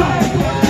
Hey!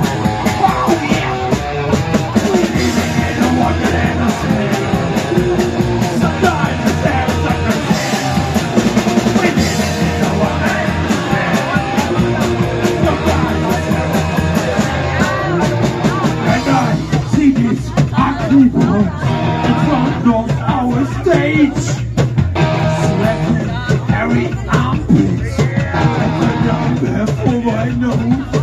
people in front of our stage sweating hairy armpits I put down there for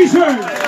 Thank you, sir.